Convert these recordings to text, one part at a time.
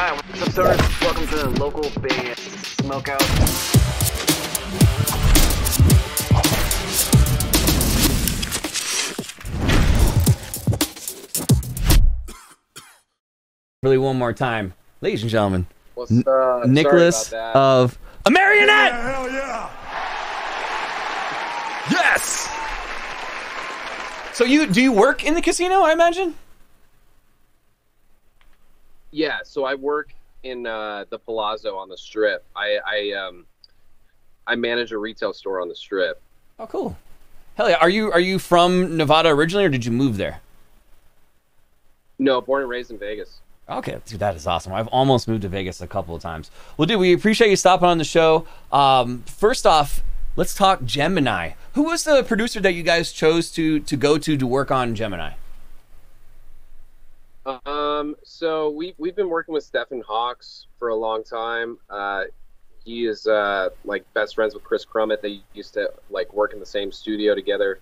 Hi, what's up, stoners? Welcome to the local Band Smokeout. Really, one more time, ladies and gentlemen, What's uh, sorry Nicholas of Amarionette. hell yeah! Yes. So you do you work in the casino? I imagine. Yeah, so I work in uh, the Palazzo on the Strip. I I um I manage a retail store on the Strip. Oh, cool. Hell yeah! Are you are you from Nevada originally, or did you move there? No, born and raised in Vegas. Okay, dude, that is awesome. I've almost moved to Vegas a couple of times. Well, dude, we appreciate you stopping on the show. Um, first off, let's talk Gemini. Who was the producer that you guys chose to to go to to work on Gemini? Um, so we we've been working with Stephen Hawks for a long time. Uh, he is uh, like best friends with Chris Crummett. They used to like work in the same studio together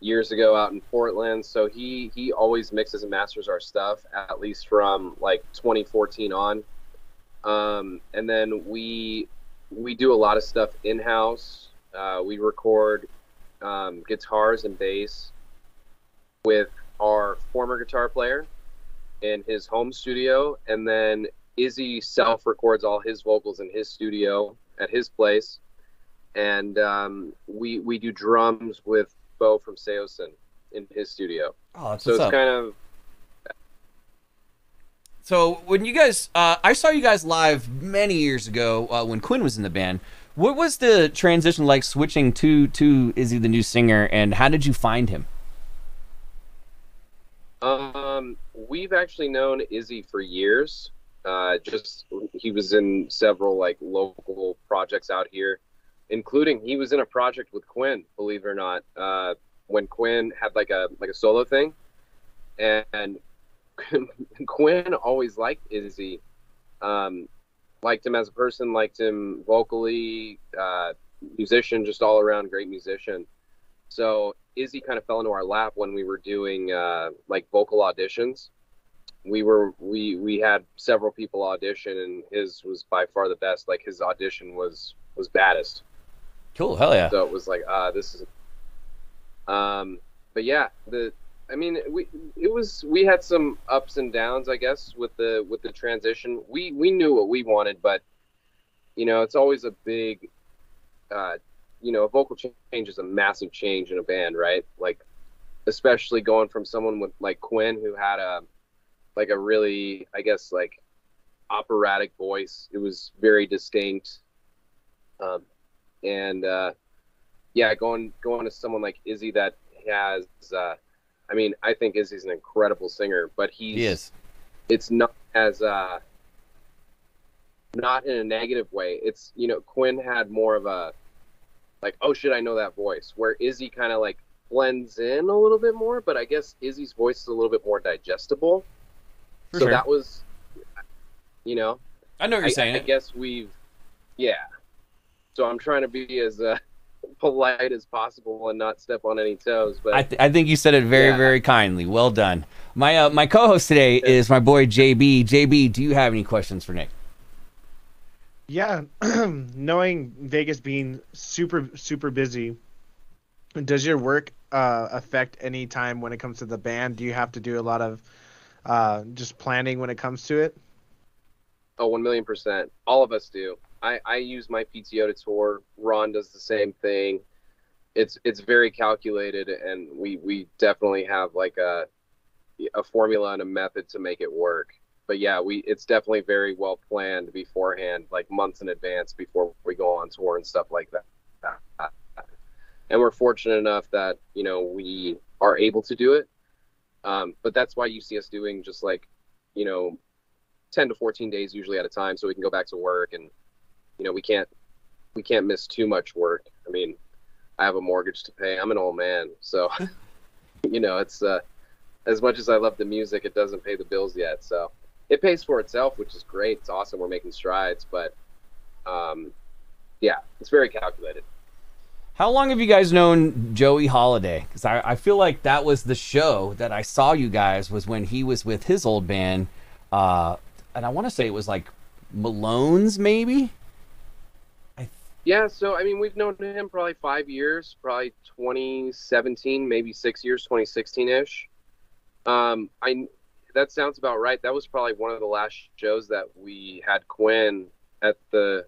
years ago out in Portland. So he he always mixes and masters our stuff at least from like 2014 on. Um, and then we we do a lot of stuff in house. Uh, we record um, guitars and bass with our former guitar player in his home studio, and then Izzy self records all his vocals in his studio at his place, and um, we we do drums with Beau from Saosin in his studio. Oh, So it's up. kind of So when you guys, uh, I saw you guys live many years ago uh, when Quinn was in the band. What was the transition like switching to to Izzy the new singer, and how did you find him? Um, we've actually known Izzy for years. Uh, just he was in several like local projects out here, including he was in a project with Quinn. Believe it or not, uh, when Quinn had like a like a solo thing, and Quinn always liked Izzy. Um, liked him as a person, liked him vocally, uh, musician, just all around great musician. So Izzy kind of fell into our lap when we were doing uh, like vocal auditions. We were we we had several people audition, and his was by far the best. Like his audition was was baddest. Cool, hell yeah. So it was like, uh, this is. Um, but yeah, the I mean, we it was we had some ups and downs, I guess, with the with the transition. We we knew what we wanted, but you know, it's always a big, uh, you know, a vocal change is a massive change in a band, right? Like, especially going from someone with like Quinn who had a like a really, I guess, like operatic voice. It was very distinct. Um, and uh, yeah, going going to someone like Izzy that has, uh, I mean, I think Izzy's an incredible singer, but he's He is. it's not as uh, not in a negative way. It's you know Quinn had more of a like oh shit I know that voice, where Izzy kind of like blends in a little bit more, but I guess Izzy's voice is a little bit more digestible. For so sure. that was, you know, I know what you're I, saying. I guess we've, yeah. So I'm trying to be as uh, polite as possible and not step on any toes. But I, th- I think you said it very, Yeah. very kindly. Well done. My uh, my co-host today is my boy JB. JB, do you have any questions for Nick? Yeah, knowing Vegas being super super busy, does your work uh, affect any time when it comes to the band? Do you have to do a lot of uh, just planning when it comes to it? Oh, Oh, one million percent. All of us do. I, I use my PTO to tour. Ron does the same thing. It's it's very calculated, and we we definitely have like a a formula and a method to make it work. But yeah, we it's definitely very well planned beforehand, like months in advance before we go on tour and stuff like that. And we're fortunate enough that you know we are able to do it. Um, but that's why you see us doing just like you know 10 to 14 days usually at a time so we can go back to work and you know we can't we can't miss too much work. I mean i have a mortgage to pay. I'm an old man so you know it's uh as much as i love the music it doesn't pay the bills yet so it pays for itself which is great. It's awesome. We're making strides but um yeah it's very calculated How long have you guys known Joey Holiday? Because I, I feel like that was the show that I saw you guys was when he was with his old band. Uh, and I want to say it was like Malone's maybe. Yeah, so I mean, we've known him probably five years, probably 2017, maybe six years, 2016 ish. Um, I that sounds about right. That was probably one of the last shows that we had Quinn at the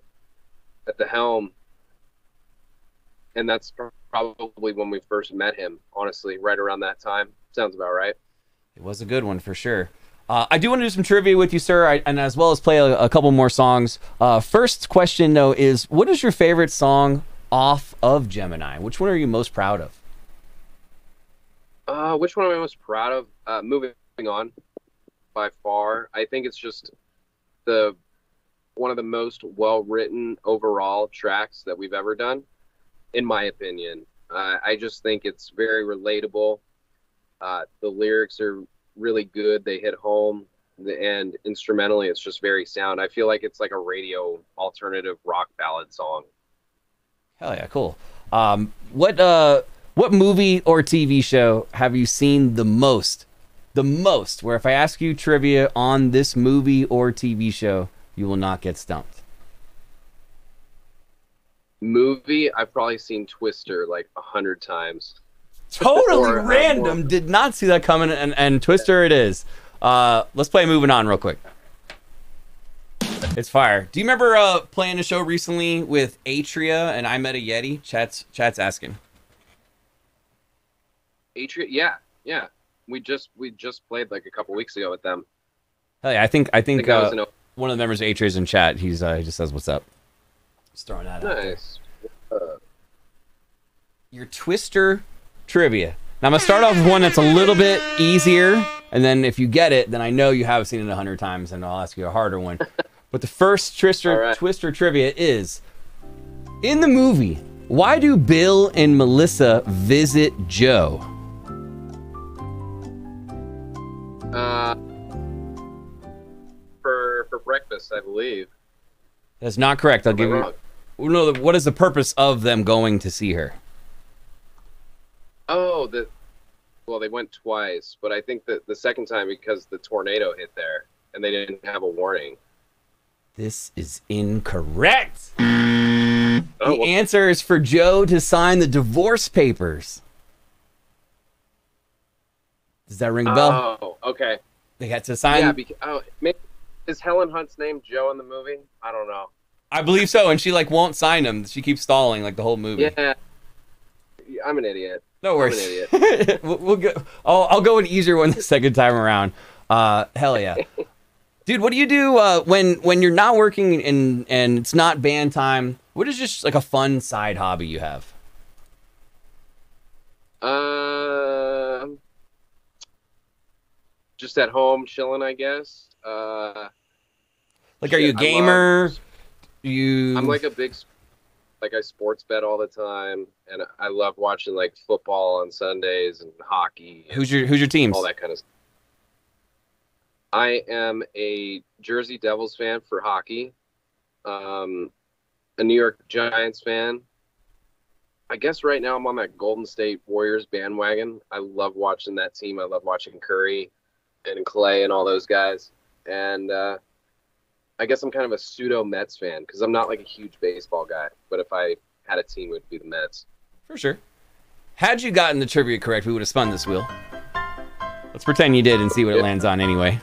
at the helm, and that's probably when we first met him. Honestly, right around that time, sounds about right. It was a good one for sure. Uh, I do want to do some trivia with you, sir, I, and as well as play a, a couple more songs. Uh, first question, though, is what is your favorite song off of Gemini? Which one are you most proud of? Uh, which one am I most proud of? Uh, moving on, by far. I think it's just the one of the most well written overall tracks that we've ever done, in my opinion. Uh, I just think it's very relatable. Uh, the lyrics are really good. They hit home, and instrumentally, it's just very sound. I feel like it's like a radio alternative rock ballad song. Hell yeah, cool. Um, what uh, what movie or TV show have you seen the most? The most. Where if I ask you trivia on this movie or TV show, you will not get stumped. Movie, I've probably seen Twister like a hundred times. Totally Or, uh, random. Did not see that coming, and, and Twister it is. Uh, let's play moving on real quick. It's fire. Do you remember uh, playing a show recently with Atria and I Met a Yeti? Chat's chat's asking. Atria, yeah, yeah. We just we just played like a couple weeks ago with them. Hell yeah, I think I I think, think that was uh, an one of the members of Atria's in chat. He's uh, he just says what's up. Just throwing that out there. nice. Your Twister trivia. Now I'm gonna start off with one that's a little bit easier, and then if you get it, then I know you have seen it a hundred times, and I'll ask you a harder one. but the first Twister right. Twister trivia is in the movie. Why do Bill and Melissa visit Jo? Uh, for for breakfast, I believe. That's not correct. I'll Am I give you. wrong? No, what is the purpose of them going to see her? Oh, the well, they went twice, but I think that the second time because the tornado hit there and they didn't have a warning. This is incorrect. Oh, the well, answer is for Jo to sign the divorce papers. Does that ring a bell? oh, okay. they had to sign. yeah, because, oh, maybe, is Helen Hunt's name Jo in the movie? I don't know. I believe so, and she like won't sign them. She keeps stalling like the whole movie. Yeah, I'm an idiot. no I'm worries. an idiot. we'll, we'll go. I'll, I'll go an easier one the second time around. Uh, hell yeah, dude. What do you do uh, when when you're not working and and it's not band time? What is just like a fun side hobby you have? Um, just at home chilling, I guess. Uh, Like, are you a gamer? love- you? I'm like a big, like I sports bet all the time, and I love watching like football on Sundays and hockey. And who's your who's your teams? all that kind of stuff. I am a Jersey Devils fan for hockey, um, a New York Giants fan. I guess right now I'm on that Golden State Warriors bandwagon. I love watching that team. I love watching Curry and Clay and all those guys. And uh, I guess I'm kind of a pseudo Mets fan because I'm not like a huge baseball guy. But if I had a team, it would be the Mets. For sure. Had you gotten the trivia correct, we would have spun this wheel. Let's pretend you did and see what it lands on anyway.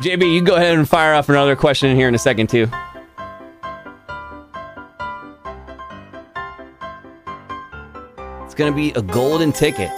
JB, you go ahead and fire off another question in here in a second, too. It's going to be a golden ticket.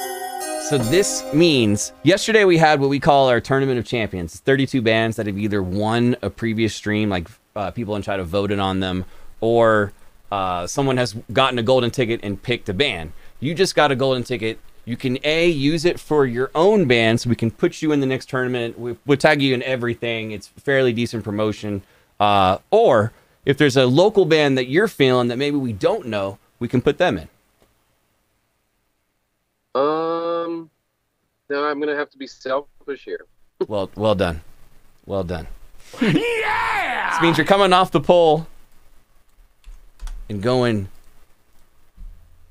So this means yesterday we had what we call our tournament of champions. 32 bands that have either won a previous stream, like uh, people in have voted on them, or uh, someone has gotten a golden ticket and picked a band. You just got a golden ticket. You can a use it for your own band, so we can put you in the next tournament. We, we'll tag you in everything. It's fairly decent promotion. Uh, or if there's a local band that you're feeling that maybe we don't know, we can put them in. Um, no, I'm gonna have to be selfish here. Well, well done, well done. yeah. This means you're coming off the pole and going.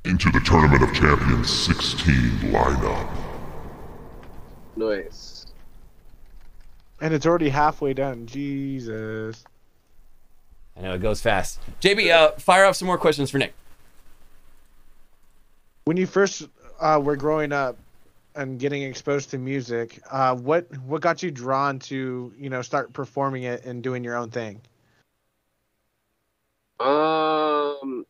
into the Tournament of Champions 16 lineup. Nice. And it's already halfway done. Jesus. I know it goes fast. JB, uh, fire off some more questions for Nick. When you first uh, were growing up and getting exposed to music, uh, what what got you drawn to you know start performing it and doing your own thing? Um,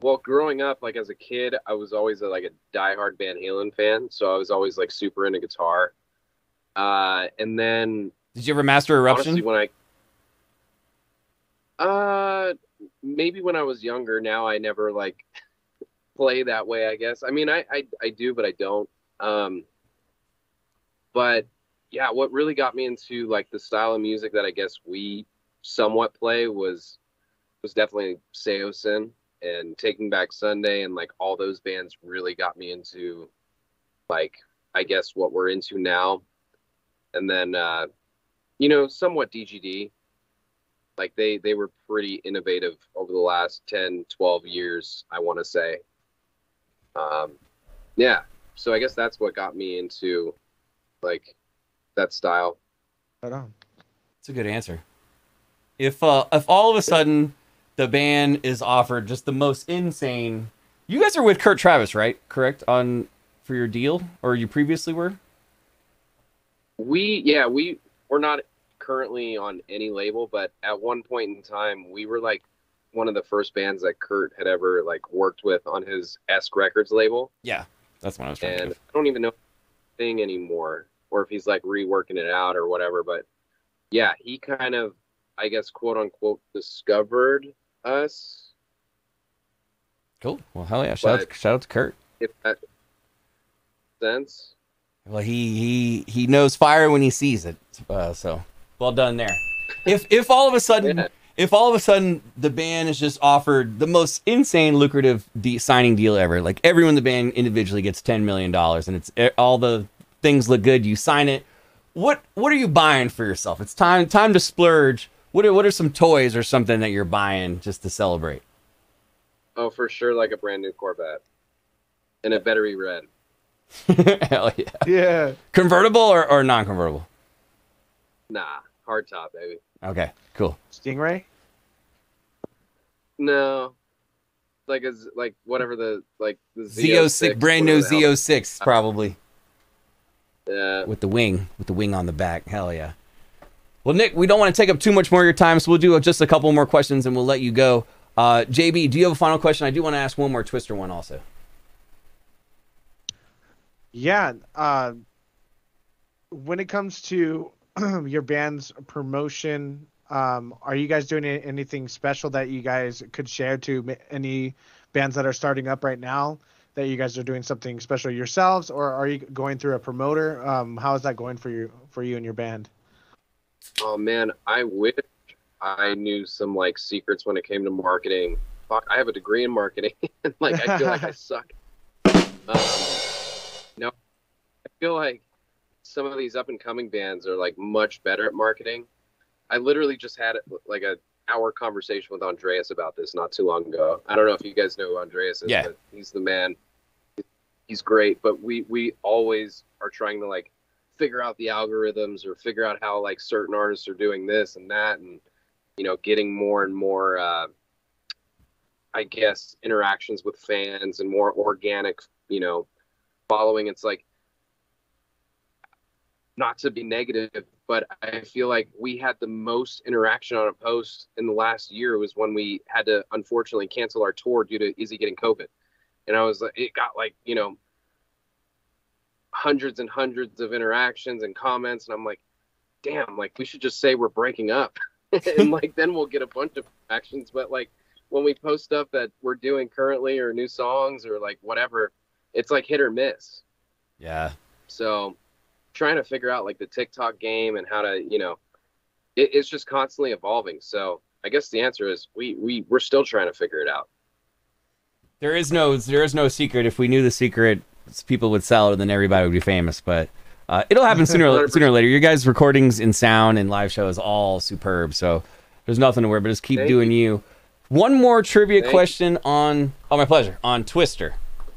well, growing up, like as a kid, I was always a, like a diehard Van Halen fan, so I was always like super into guitar. Uh, and then Did you ever master Eruption? honestly, when I, uh, maybe when I was younger. Now I never like play that way. I guess. I mean, I I, I do, but I don't. Um, but yeah, what really got me into like the style of music that I guess we somewhat play was was definitely Saosin and Taking Back Sunday and like all those bands really got me into like I guess what we're into now. And then uh you know, somewhat DGD. Like they they were pretty innovative over the last 10, 12 years, I want to say. Um yeah, so I guess that's what got me into like that style. Right on. It's a good answer. If uh, if all of a sudden the band is offered just the most insane, you guys are with Kurt Travis, right? Correct on for your deal, or you previously were? We yeah, we we're not currently on any label, but at one point in time we were like one of the first bands that Kurt had ever like worked with on his Esk Records label. Yeah, that's what I was trying to And think I don't even know if thing anymore or if he's like reworking it out or whatever, but yeah, he kind of I guess quote unquote discovered us Cool. Well, hell yeah! Shout out, shout out to Kurt. if that sense. Well, he he he knows fire when he sees it. Uh, so well done there. If if all of a sudden Yeah. If all of a sudden the band is just offered the most insane lucrative de- signing deal ever, like everyone in the band individually gets ten million dollars, and it's e- all the things look good, you sign it. What what are you buying for yourself? It's time time to splurge. What are what are some toys or something that you're buying just to celebrate? Oh, for sure like a brand new Corvette. And it better be red. Hell yeah! Yeah. Convertible or, or non-convertible? Nah, hard top, baby. Okay, cool. Stingray. No, like a Z- like whatever the like the Z06, brand new Z06 probably Yeah. with the wing, with the wing on the back. Hell yeah. Well, Nick, we don't want to take up too much more of your time, so we'll do just a couple more questions and we'll let you go. Uh, JB, do you have a final question? I do want to ask one more Twister one also. Yeah. Uh, when it comes to your band's promotion, um, are you guys doing anything special that you guys could share to any bands that are starting up right now? That you guys are doing something special yourselves, or are you going through a promoter? Um, how is that going for you for you and your band? Oh man, I wish I knew some like secrets when it came to marketing. Fuck, I have a degree in marketing, and like I feel like I suck. Um, no, I feel like some of these up and coming bands are like much better at marketing. I literally just had like a hour conversation with Andreas about this not too long ago. I don't know if you guys know who Andreas is, Yeah. but he's the man. He's great, but we we always are trying to like figure out the algorithms or figure out how like certain artists are doing this and that and you know getting more and more uh i guess interactions with fans and more organic you know following it's like not to be negative but i feel like we had the most interaction on a post in the last year was when we had to unfortunately cancel our tour due to izzy getting covid. And i was like it got like you know hundreds and hundreds of interactions and comments. And i'm like damn like we should just say we're breaking up. And like then we'll get a bunch of actions but like when we post stuff that we're doing currently or new songs or like whatever it's like hit or miss. Yeah. so trying to figure out like the tiktok game and how to you know it, it's just constantly evolving so i guess the answer is we we we're still trying to figure it out There is no there is no secret. If we knew the secret, people would sell it, and then everybody would be famous. But uh, it'll happen sooner or, sooner or later. Your guys' recordings in sound and live show is all superb. So there's nothing to worry. But just keep Thank doing you. One more trivia Thank question on. Oh, my pleasure. On Twister.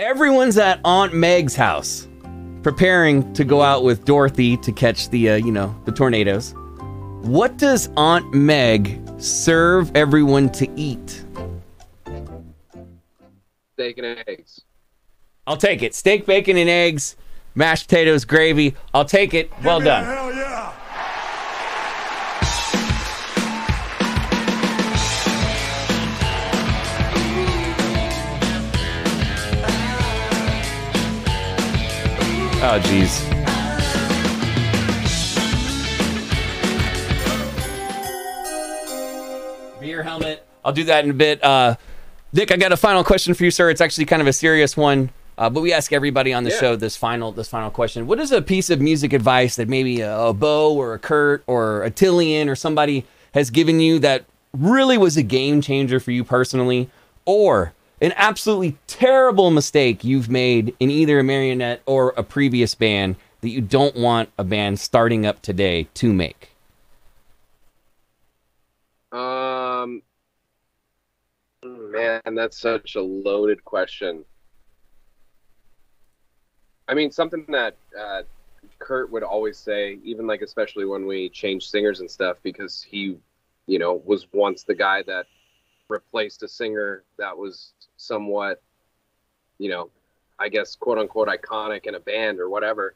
Everyone's at Aunt Meg's house. preparing to go out with Dorothy to catch the, uh, you know, the tornadoes. What does Aunt Meg serve everyone to eat? Steak and eggs. I'll take it. Steak, bacon, and eggs, mashed potatoes, gravy. I'll take it. Well done. Oh, jeez. Beer helmet. I'll do that in a bit. Uh, Nick, I got a final question for you, sir. It's actually kind of a serious one, uh, but we ask everybody on the Yeah. show this final this final question. What is a piece of music advice that maybe a, a Beau or a Kurt or a Tilian or somebody has given you that really was a game changer for you personally, or an absolutely terrible mistake you've made in either Amarionette or a previous band that you don't want a band starting up today to make? Um, man, that's such a loaded question. I mean, something that uh, Kurt would always say, even like especially when we changed singers and stuff, because he, you know, was once the guy that replaced a singer that was somewhat, you know, I guess quote unquote iconic in a band or whatever.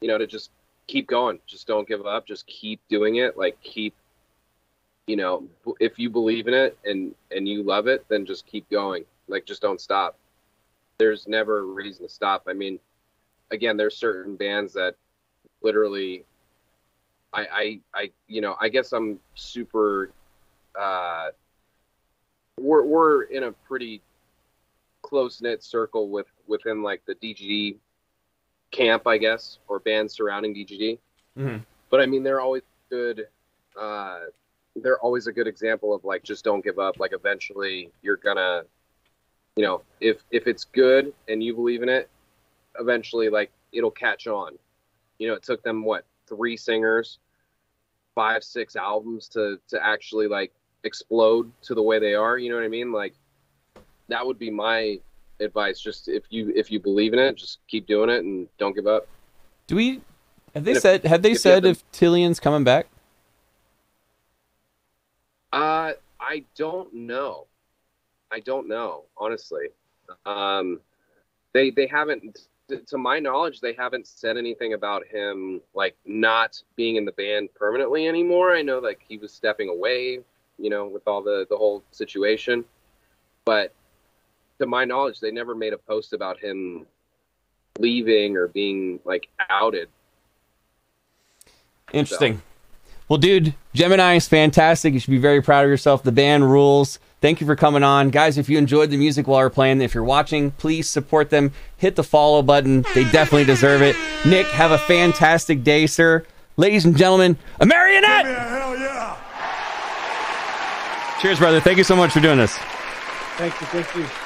You know, to just keep going, just don't give up, just keep doing it, like keep you know if you believe in it and and you love it then just keep going. Like just don't stop. There's never a reason to stop. I mean again there's certain bands that literally i i i you know i guess i'm super uh we're we're in a pretty close knit circle with within like the dgd camp i guess or bands surrounding dgd Mhm. but i mean they're always good uh they're always a good example of like just don't give up. Like eventually you're gonna you know if if it's good and you believe in it eventually like it'll catch on. You know it took them what three singers five six albums to to actually like explode to the way they are you know what i mean like that would be my advice just if you if you believe in it just keep doing it and don't give up Do we have they And if- said have they if said if Tilian's coming back? Uh, I don't know. I don't know, honestly. Um, they they haven't, to my knowledge, they haven't said anything about him like not being in the band permanently anymore. I know like he was stepping away, you know, with all the the whole situation, but to my knowledge, they never made a post about him leaving or being like outed. Interesting. Well, dude, Gemini is fantastic. You should be very proud of yourself. The band rules. Thank you for coming on. Guys, if you enjoyed the music while we're playing, if you're watching, please support them. Hit the follow button. They definitely deserve it. Nick, have a fantastic day, sir. Ladies and gentlemen, Amarionette! Cheers, brother. Thank you so much for doing this. Thank you, thank you.